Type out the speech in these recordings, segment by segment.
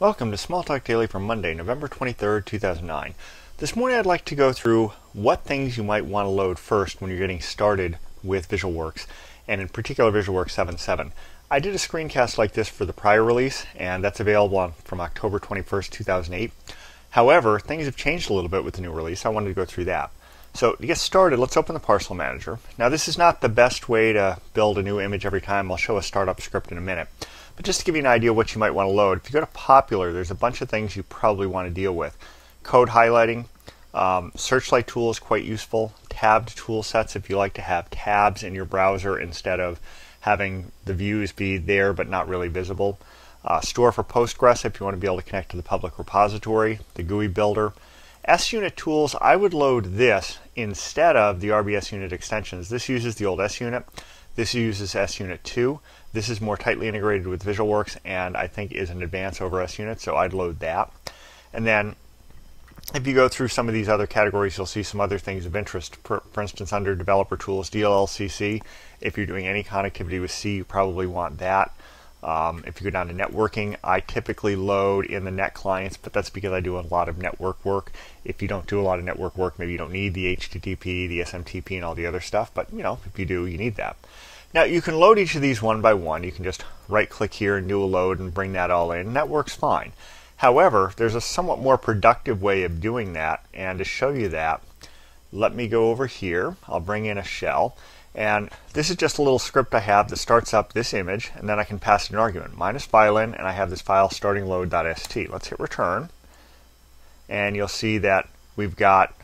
Welcome to Smalltalk Daily for Monday, November 23rd, 2009. This morning I'd like to go through what things you might want to load first when you're getting started with VisualWorks, and in particular VisualWorks 7.7. I did a screencast like this for the prior release, and that's available on, from October 21st, 2008. However, things have changed a little bit with the new release. I wanted to go through that. So to get started, let's open the Parcel Manager. Now this is not the best way to build a new image every time. I'll show a startup script in a minute. But just to give you an idea of what you might want to load, if you go to Popular, there's a bunch of things you probably want to deal with. Code highlighting, um, Searchlight tool is quite useful. Tabbed tool sets if you like to have tabs in your browser instead of having the views be there but not really visible. Uh, store for Postgres if you want to be able to connect to the public repository. The GUI builder. SUnit tools, I would load this instead of the RBSUnit extensions. This uses the old SUnit. This uses SUnit 2. This is more tightly integrated with VisualWorks and I think is an advance over SUnit, so I'd load that. And then if you go through some of these other categories, you'll see some other things of interest. For, for instance, under developer tools, DLLCC, if you're doing any connectivity with C, you probably want that. Um, if you go down to networking, I typically load in the net clients, but that's because I do a lot of network work. If you don't do a lot of network work, maybe you don't need the HTTP, the SMTP, and all the other stuff, but you know, if you do, you need that. Now you can load each of these one by one. You can just right click here and do a load and bring that all in, and that works fine. However, there's a somewhat more productive way of doing that, and to show you that, let me go over here. I'll bring in a shell. And this is just a little script I have that starts up this image, and then I can pass an argument, minus filein, and I have this file starting load.st. Let's hit return, and you'll see that we've got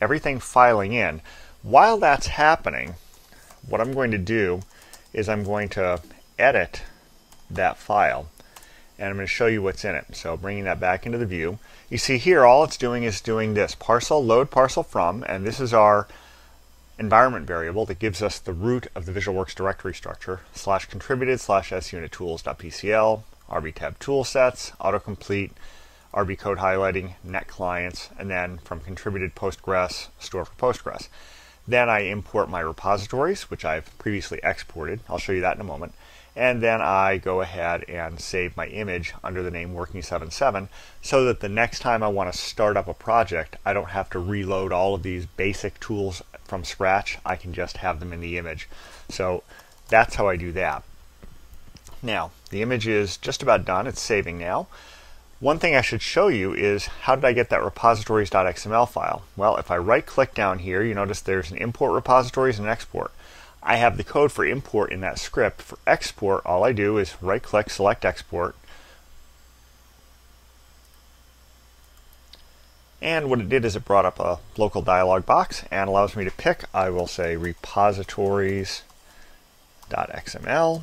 everything filing in. While that's happening, what I'm going to do is I'm going to edit that file, and I'm going to show you what's in it. So bringing that back into the view, you see here all it's doing is doing this, parcel load parcel from, and this is our environment variable that gives us the root of the VisualWorks directory structure, slash contributed slash sunit_tools.pcl, rbtab toolsets, autocomplete, RB code highlighting, net clients, and then from contributed Postgres, store for Postgres. Then I import my repositories, which I've previously exported. I'll show you that in a moment. And then I go ahead and save my image under the name Working77 so that the next time I want to start up a project, I don't have to reload all of these basic tools from scratch. I can just have them in the image. So that's how I do that. Now, the image is just about done. It's saving now. One thing I should show you is how did I get that repositories.xml file? Well, if I right click down here, you notice there's an import repositories and an export. I have the code for import in that script. For export, all I do is right click, select export, And what it did is it brought up a local dialog box and allows me to pick, I will say repositories.xml.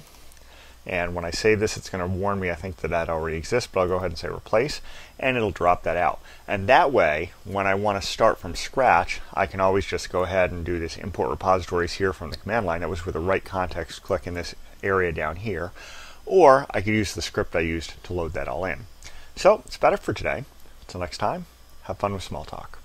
And when I save this, it's going to warn me, I think that that already exists, but I'll go ahead and say replace, and it'll drop that out. And that way, when I want to start from scratch, I can always just go ahead and do this import repositories here from the command line. That was with a right context click in this area down here. Or I could use the script I used to load that all in. So, that's about it for today. Until next time, have fun with Smalltalk.